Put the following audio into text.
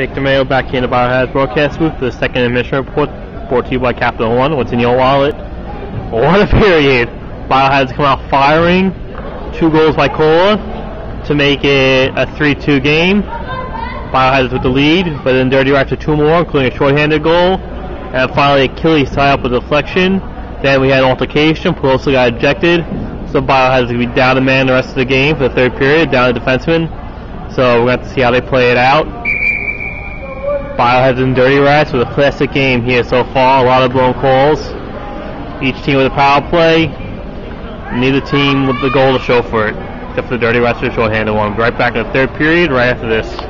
Victor Mayo back in the Biohazard broadcast booth for the second admission report brought to you by Capital One. What's in your wallet? What a period! Biohazard come out firing. Two goals by Cola to make it a 3-2 game. Biohazard with the lead, but then Dirty Rats two more, including a shorthanded goal. And finally Achilles tie up with deflection. Then we had an altercation. Pelosi got ejected. So Biohazard going to be down a man the rest of the game for the third period, down a defenseman. So we're going to have to see how they play it out. Biohazard and Dirty Rats with a classic game here so far. A lot of blown calls. Each team with a power play. Neither team with the goal to show for it, except for the Dirty Rats with a shorthanded one. Right back in the third period, right after this.